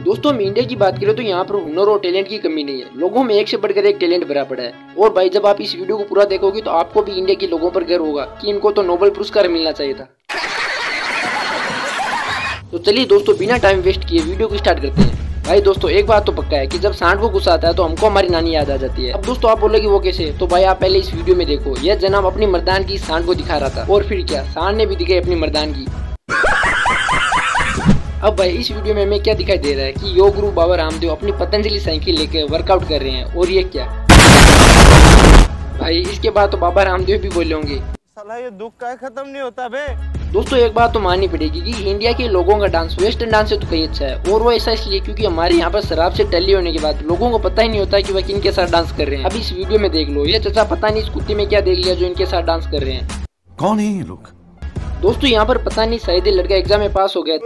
दोस्तों, हम इंडिया की बात करें तो यहाँ पर हुनर और टैलेंट की कमी नहीं है। लोगों में एक से बढ़कर एक टैलेंट भरा पड़ा है। और भाई, जब आप इस वीडियो को पूरा देखोगे तो आपको भी इंडिया के लोगों पर गर्व होगा कि इनको तो नोबेल पुरस्कार मिलना चाहिए था। तो चलिए दोस्तों, बिना टाइम वेस्ट किए वीडियो को स्टार्ट करते हैं। भाई, दोस्तों, एक बात तो पक्का है कि जब सांड को गुस्सा आता है तो हमको हमारी नानी याद आ जाती है। अब दोस्तों, आप बोलोगे वो कैसे? तो भाई, आप पहले इस वीडियो में देखो। यह जनाब अपनी मर्दान की सांड को दिखा रहा था। और फिर क्या? सांड ने भी दिखाई अपनी मर्दान की। अब भाई इस वीडियो में हमें क्या दिखाई दे रहा है कि योग गुरु बाबा रामदेव अपनी पतंजलि साइकिल लेकर वर्कआउट कर रहे हैं और ये क्या? भाई इसके बाद तो बाबा रामदेव भी बोले होंगे। साला ये दुख का खत्म नहीं होता बे। दोस्तों एक बात तो माननी पड़ेगी कि इंडिया के लोगों का डांस वेस्टर्न डांस से तो कहीं अच्छा है और वो ऐसा इसलिए क्योंकि हमारे यहाँ पर शराब से टली होने के बाद लोगों को पता ही नहीं होता कि वह किन के साथ डांस कर रहे हैं। अब इस वीडियो में देख लो ये चचा पता नहीं इस कुत्ते में क्या देख लिया जो इनके साथ डांस कर रहे हैं। कौन है ये लोग? दोस्तों यहाँ पर पता नहीं शायद लड़का एग्ज़ाम में पास हो गया।